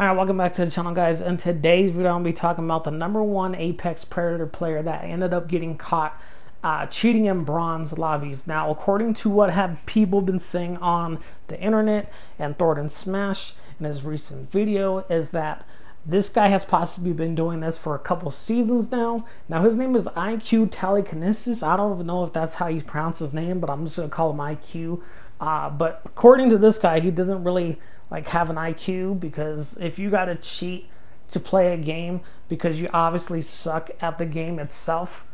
Alright, welcome back to the channel guys. In today's video, I'm going to be talking about the number one Apex Predator player that ended up getting caught uh, cheating in bronze lobbies. Now, according to what have people been saying on the internet and Thordan Smash in his recent video, is that this guy has possibly been doing this for a couple seasons now. Now, his name is IQ Telekinesis. I don't even know if that's how you pronounce his name, but I'm just going to call him IQ. Uh, but according to this guy, he doesn't really like have an IQ because if you got to cheat to play a game because you obviously suck at the game itself,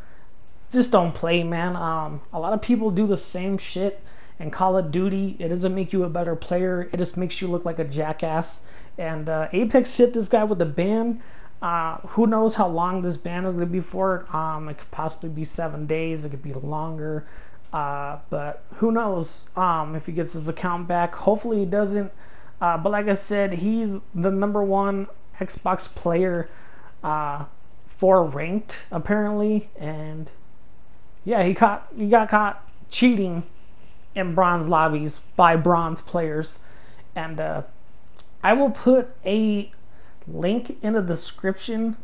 just don't play, man. Um, a lot of people do the same shit in Call of Duty. It doesn't make you a better player. It just makes you look like a jackass. And uh, Apex hit this guy with a ban. Uh, who knows how long this ban is going to be for? Um, it could possibly be seven days. It could be longer. Uh, but who knows um, if he gets his account back. Hopefully he doesn't. Uh, but like I said, he's the number one Xbox player uh, for ranked apparently, and yeah, he caught he got caught cheating in bronze lobbies by bronze players, and uh, I will put a link in the description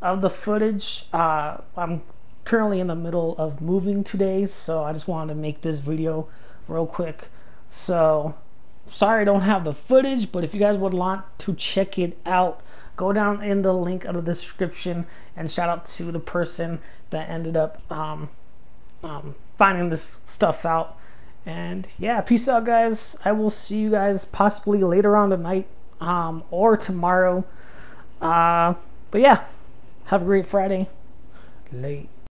of the footage. Uh, I'm currently in the middle of moving today, so I just wanted to make this video real quick. So, sorry I don't have the footage, but if you guys would want to check it out, go down in the link of the description and shout out to the person that ended up um, um, finding this stuff out. And yeah, peace out, guys. I will see you guys possibly later on tonight um, or tomorrow. Uh, but yeah, have a great Friday. Late.